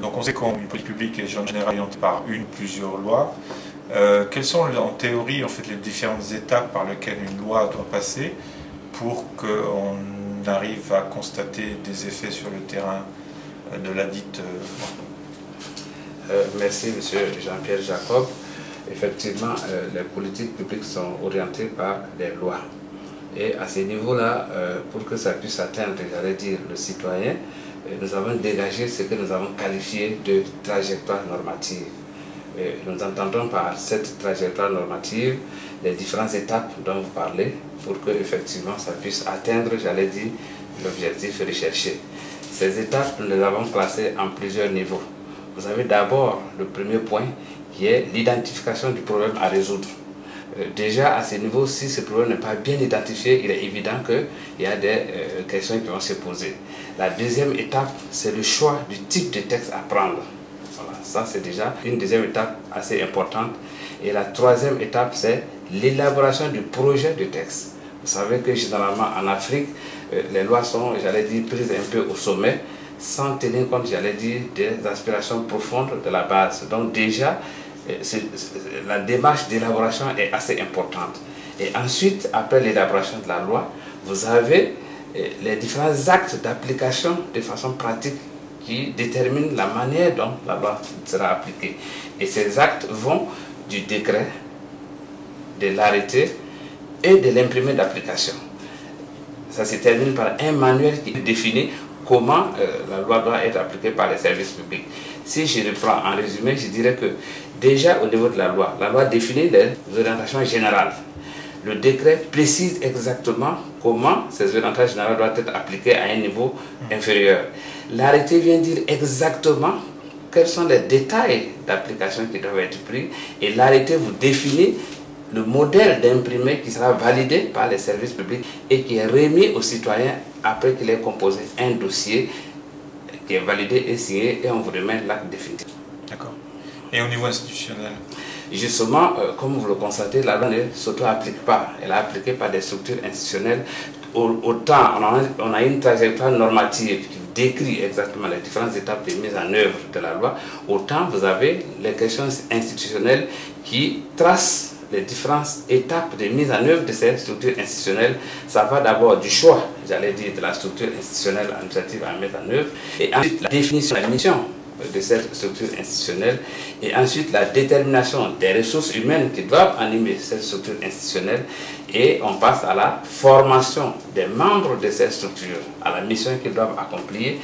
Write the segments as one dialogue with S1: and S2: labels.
S1: donc on sait qu'une politique publique est en général orientée par une ou plusieurs lois. Euh, quelles sont en théorie en fait les différentes étapes par lesquelles une loi doit passer pour qu'on arrive à constater des effets sur le terrain de la dite
S2: loi Merci Monsieur Jean-Pierre Jacob. Effectivement, les politiques publiques sont orientées par des lois. Et à ce niveau-là, pour que ça puisse atteindre, j'allais dire, le citoyen, nous avons dégagé ce que nous avons qualifié de trajectoire normative. Et nous entendons par cette trajectoire normative les différentes étapes dont vous parlez pour que effectivement ça puisse atteindre, j'allais dire, l'objectif recherché. Ces étapes, nous les avons classées en plusieurs niveaux. Vous avez d'abord le premier point qui est l'identification du problème à résoudre. Euh, déjà à ce niveau, si ce problème n'est pas bien identifié, il est évident qu'il y a des euh, questions qui vont se poser. La deuxième étape, c'est le choix du type de texte à prendre. Voilà, ça c'est déjà une deuxième étape assez importante. Et la troisième étape, c'est l'élaboration du projet de texte. Vous savez que généralement en Afrique, euh, les lois sont, j'allais dire, prises un peu au sommet, sans tenir compte, j'allais dire, des aspirations profondes de la base. Donc déjà, la démarche d'élaboration est assez importante. Et ensuite, après l'élaboration de la loi, vous avez les différents actes d'application de façon pratique qui déterminent la manière dont la loi sera appliquée. Et ces actes vont du décret, de l'arrêté et de l'imprimé d'application. Ça se termine par un manuel qui définit comment euh, la loi doit être appliquée par les services publics. Si je reprends en résumé, je dirais que déjà au niveau de la loi, la loi définit les orientations générales. Le décret précise exactement comment ces orientations générales doivent être appliquées à un niveau inférieur. L'arrêté vient dire exactement quels sont les détails d'application qui doivent être pris et l'arrêté vous définit le modèle d'imprimé qui sera validé par les services publics et qui est remis aux citoyens après qu'il ait composé un dossier qui est validé et signé et on vous remet l'acte définitif.
S1: D'accord. Et au niveau institutionnel?
S2: Justement, euh, comme vous le constatez, la loi ne s'auto-applique pas. Elle est appliquée par des structures institutionnelles. Autant on a, on a une trajectoire normative qui décrit exactement les différentes étapes de mise en œuvre de la loi, autant vous avez les questions institutionnelles qui tracent les différentes étapes de mise en œuvre de ces structures institutionnelles. Ça va d'abord du choix, j'allais dire, de la structure institutionnelle administrative à mettre en œuvre, et ensuite la définition de la mission de cette structure institutionnelle, et ensuite la détermination des ressources humaines qui doivent animer cette structure institutionnelle, et on passe à la formation des membres de cette structure, à la mission qu'ils doivent accomplir,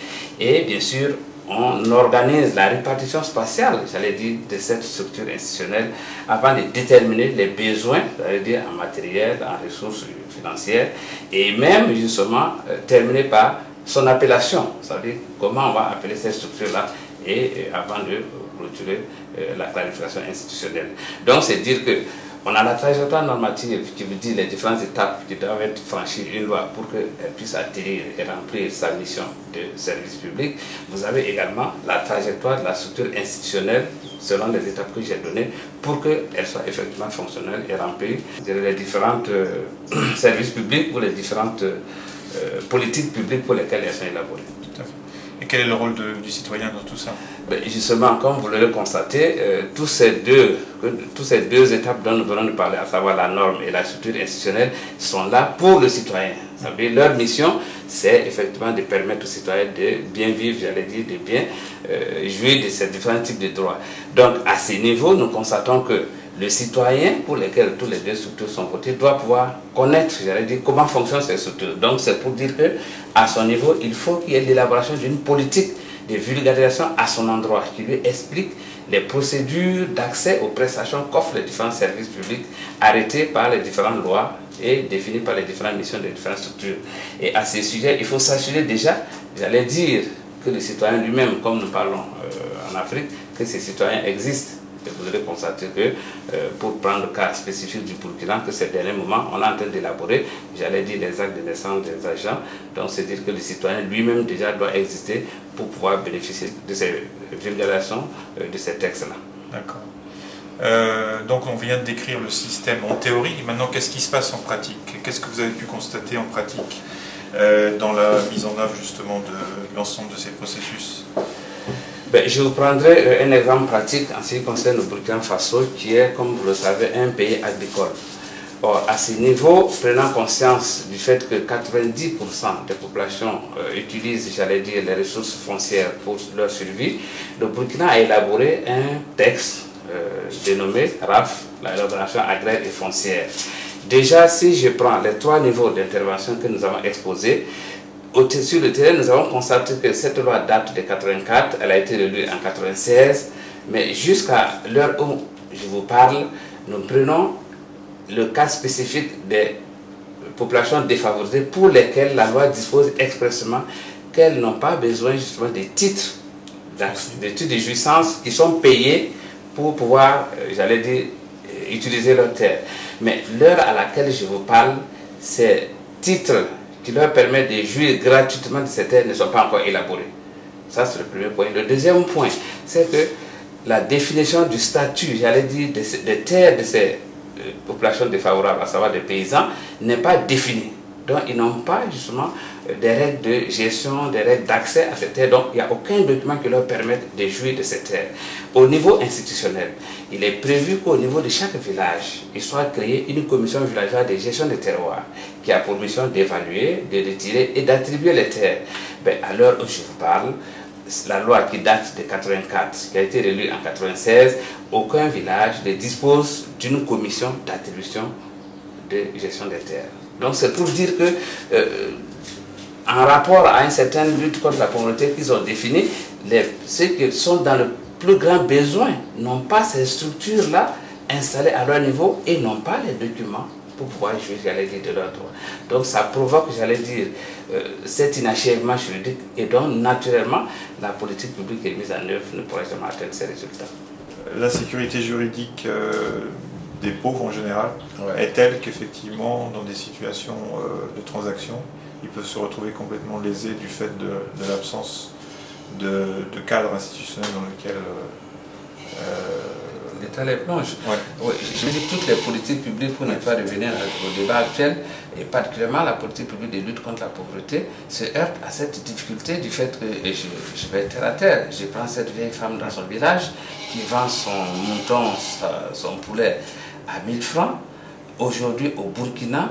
S2: et bien sûr on organise la répartition spatiale, j'allais dire, de cette structure institutionnelle avant de déterminer les besoins, j'allais dire, en matériel, en ressources financières, et même justement euh, terminer par son appellation, c'est-à-dire comment on va appeler cette structure-là, et euh, avant de clôturer euh, la clarification institutionnelle. Donc c'est dire que on a la trajectoire normative qui vous dit les différentes étapes qui doivent être franchies une loi pour qu'elle puisse atterrir et remplir sa mission de service public. Vous avez également la trajectoire de la structure institutionnelle selon les étapes que j'ai données pour qu'elle soit effectivement fonctionnelle et remplie les différents euh, services publics ou les différentes euh, politiques publiques pour lesquelles elles sont élaborées.
S1: Et quel est le rôle du citoyen dans tout ça
S2: ben, Justement, comme vous l'avez constaté, euh, ces deux, tous ces deux étapes dont nous venons de parler, à savoir la norme et la structure institutionnelle, sont là pour le citoyen. Leur mission, c'est effectivement de permettre aux citoyens de bien vivre, j'allais dire, de bien euh, jouir de ces différents types de droits. Donc, à ce niveau, nous constatons que le citoyen pour lequel tous les deux structures sont votées doit pouvoir connaître, j'allais dire, comment fonctionnent ces structures. Donc c'est pour dire que à son niveau, il faut qu'il y ait l'élaboration d'une politique de vulgarisation à son endroit qui lui explique les procédures d'accès aux prestations qu'offrent les différents services publics arrêtés par les différentes lois et définis par les différentes missions des différentes structures. Et à ces sujets, il faut s'assurer déjà, j'allais dire, que le citoyen lui-même, comme nous parlons euh, en Afrique, que ces citoyens existent vous allez constater que, euh, pour prendre le cas spécifique du Burkina, que ces derniers moments, on est en train d'élaborer, j'allais dire, les actes de naissance des agents. Donc, c'est dire que le citoyen lui-même déjà doit exister pour pouvoir bénéficier de ces vulgarisations euh, de ces textes-là.
S1: D'accord. Euh, donc on vient de décrire le système en théorie. Maintenant, qu'est-ce qui se passe en pratique? Qu'est-ce que vous avez pu constater en pratique dans la mise en œuvre justement de l'ensemble de ces processus?
S2: Ben, Je vous prendrai un exemple pratique en ce qui concerne le Burkina Faso, qui est, comme vous le savez, un pays agricole. Or, à ce niveau, prenant conscience du fait que 90% des populations euh, utilisent, j'allais dire, les ressources foncières pour leur survie, le Burkina a élaboré un texte euh, dénommé RAF, la l'élaboration agraire et foncière. Déjà, si je prends les trois niveaux d'intervention que nous avons exposés, sur le terrain, nous avons constaté que cette loi date de 84, elle a été relue en 96, mais jusqu'à l'heure où je vous parle, nous prenons le cas spécifique des populations défavorisées pour lesquelles la loi dispose expressément qu'elles n'ont pas besoin justement des titres, des titres de jouissance qui sont payés pour pouvoir, euh, j'allais dire, euh, utiliser leur terre. Mais l'heure à laquelle je vous parle, ces titres leur permettent de jouir gratuitement de ces terres ne sont pas encore élaborés. Ça, c'est le premier point. Le deuxième point, c'est que la définition du statut, j'allais dire, des terres de ces population défavorable, à savoir des paysans, n'est pas définie. Donc, ils n'ont pas justement des règles de gestion, des règles d'accès à cette terre. Donc, il n'y a aucun document qui leur permette de jouir de cette terre. Au niveau institutionnel, il est prévu qu'au niveau de chaque village, il soit créé une commission villageoise de gestion des terroirs qui a pour mission d'évaluer, de retirer et d'attribuer les terres. Ben, à l'heure où je vous parle, la loi qui date de 84, qui a été relue en 96, aucun village ne dispose d'une commission d'attribution de gestion des terres. Donc c'est pour dire que, euh, en rapport à une certaine lutte contre la pauvreté qu'ils ont définie, ceux qui sont dans le plus grand besoin n'ont pas ces structures-là installées à leur niveau et n'ont pas les documents pour pouvoir jouer, j'allais dire, de leurs droits. Donc ça provoque, j'allais dire, euh, cet inachèvement juridique et donc naturellement la politique publique est mise en œuvre ne pourrait jamais atteindre ces résultats.
S1: La sécurité juridique euh, des pauvres en général est telle qu'effectivement dans des situations euh, de transaction, ils peuvent se retrouver complètement lésés du fait de, l'absence de, cadre institutionnel dans lequel
S2: l'État les plonge. je veux dire, toutes les politiques publiques, pour ne pas revenir au débat actuel, et particulièrement la politique publique de lutte contre la pauvreté, se heurte à cette difficulté du fait que, et je, vais être à terre, je prends cette vieille femme dans son village qui vend son mouton, son poulet à 1000 francs. Aujourd'hui, au Burkina,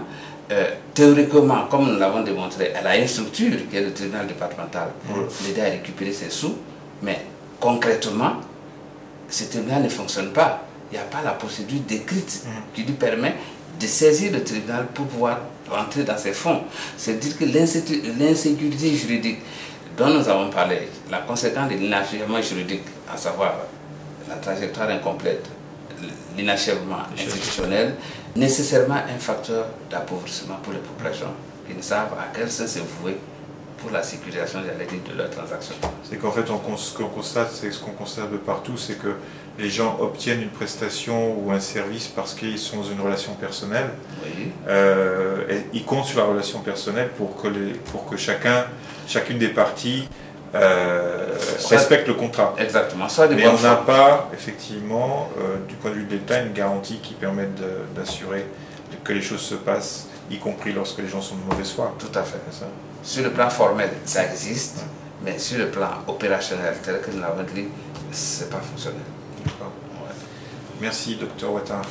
S2: euh, théoriquement, comme nous l'avons démontré, elle a une structure qui est le tribunal départemental pour l'aider à récupérer ses sous, mais concrètement, ce tribunal ne fonctionne pas. Il n'y a pas la procédure décrite mm. qui lui permet de saisir le tribunal pour pouvoir rentrer dans ses fonds. C'est-à-dire que l'insécurité juridique dont nous avons parlé, la conséquence de l'inachèvement juridique, à savoir la trajectoire incomplète, l'inachèvement institutionnel, nécessairement un facteur d'appauvrissement pour les populations qui ne savent à quel sens se vouer pour la sécurisation de leurs transactions.
S1: C'est qu'en fait, on, ce qu'on constate, c'est ce qu'on constate de partout, c'est que les gens obtiennent une prestation ou un service parce qu'ils sont dans une relation personnelle. Euh, et ils comptent sur la relation personnelle pour que, les, pour que chacun, chacune des parties euh, respecte le contrat.
S2: Exactement.
S1: Mais on n'a pas, effectivement, euh, du point de vue de l'État, une garantie qui permette d'assurer que les choses se passent, y compris lorsque les gens sont de mauvaise foi.
S2: Tout à fait. Ça? Sur le plan formel, ça existe, mais sur le plan opérationnel, tel que nous l'avons dit, ce n'est pas fonctionnel.
S1: Merci, docteur Ouattara.